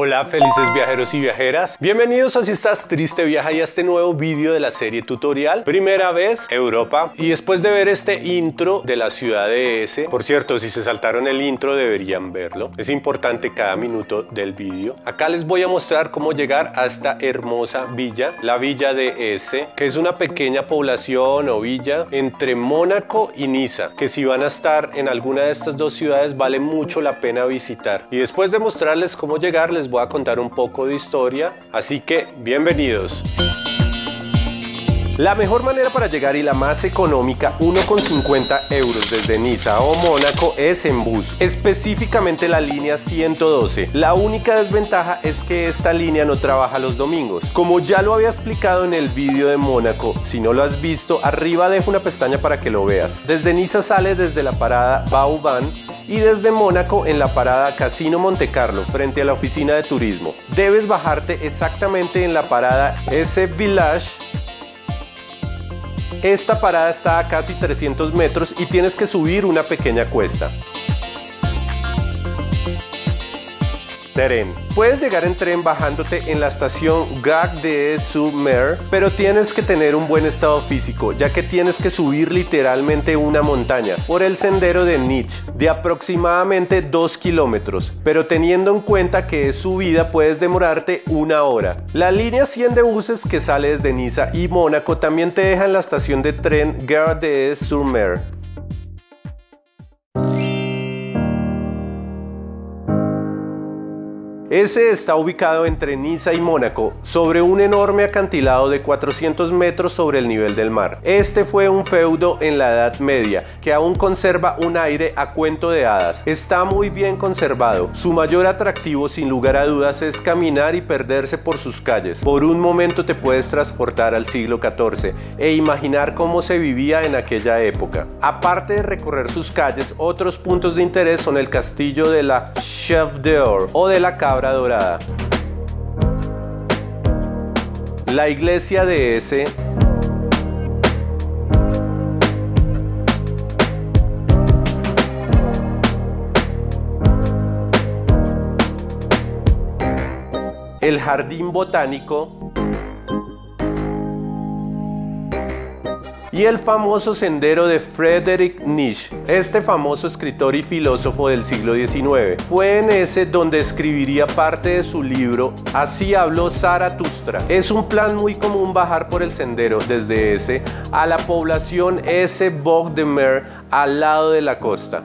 Hola felices viajeros y viajeras, bienvenidos a Si estás triste viaja y a este nuevo vídeo de la serie tutorial Primera vez Europa. Y después de ver este intro de la ciudad de S Por cierto, si se saltaron el intro deberían verlo, es importante cada minuto del vídeo. Acá les voy a mostrar cómo llegar a esta hermosa villa, la villa de S Que es una pequeña población o villa entre Mónaco y Niza Que si van a estar en alguna de estas dos ciudades vale mucho la pena visitar. Y después de mostrarles cómo llegar les voy a contar un poco de historia, así que bienvenidos. La mejor manera para llegar y la más económica, 1,50 euros desde Niza o Mónaco, es en bus, específicamente la línea 112. La única desventaja es que esta línea no trabaja los domingos. Como ya lo había explicado en el vídeo de Mónaco, si no lo has visto, arriba dejo una pestaña para que lo veas. Desde Niza sale desde la parada Bauban y desde Mónaco en la parada Casino Monte Carlo frente a la oficina de turismo. Debes bajarte exactamente en la parada S Village esta parada está a casi 300 metros y tienes que subir una pequeña cuesta. Tren. Puedes llegar en tren bajándote en la estación Gare de Mer, pero tienes que tener un buen estado físico, ya que tienes que subir literalmente una montaña por el sendero de Nietzsche, de aproximadamente 2 kilómetros, pero teniendo en cuenta que es subida puedes demorarte una hora. La línea 100 de buses que sale desde Niza y Mónaco también te deja en la estación de tren Gare de Mer. Ese está ubicado entre Niza y Mónaco, sobre un enorme acantilado de 400 metros sobre el nivel del mar. Este fue un feudo en la Edad Media, que aún conserva un aire a cuento de hadas. Está muy bien conservado. Su mayor atractivo, sin lugar a dudas, es caminar y perderse por sus calles. Por un momento te puedes transportar al siglo XIV e imaginar cómo se vivía en aquella época. Aparte de recorrer sus calles, otros puntos de interés son el castillo de la Chef d'Or o de la Cabra Dorada. La iglesia de ese el jardín botánico y el famoso sendero de Friedrich Nietzsche, este famoso escritor y filósofo del siglo XIX. Fue en ese donde escribiría parte de su libro Así habló Zaratustra. Es un plan muy común bajar por el sendero desde ese a la población S. Bog de Mer al lado de la costa.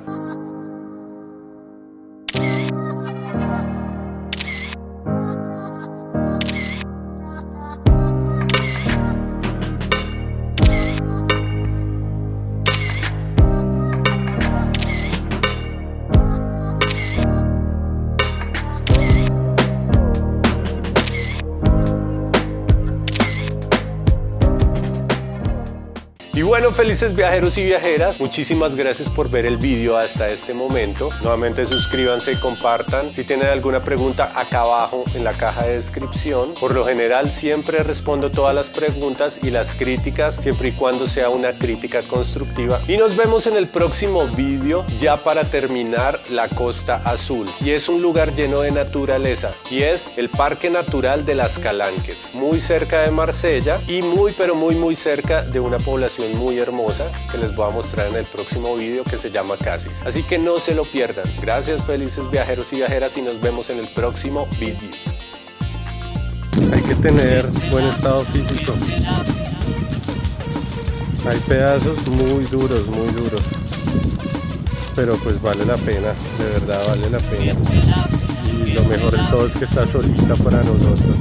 Y bueno, felices viajeros y viajeras, muchísimas gracias por ver el vídeo hasta este momento. Nuevamente suscríbanse y compartan. Si tienen alguna pregunta, acá abajo en la caja de descripción. Por lo general siempre respondo todas las preguntas y las críticas, siempre y cuando sea una crítica constructiva. Y nos vemos en el próximo vídeo ya para terminar la Costa Azul. Y es un lugar lleno de naturaleza y es el Parque Natural de las Calanques, muy cerca de Marsella y muy pero muy muy cerca de una población muy hermosa que les voy a mostrar en el próximo vídeo que se llama Casis. Así que no se lo pierdan. Gracias felices viajeros y viajeras y nos vemos en el próximo vídeo. Hay que tener buen estado físico. Hay pedazos muy duros, muy duros. Pero pues vale la pena, de verdad vale la pena. Y lo mejor de todo es que está solita para nosotros.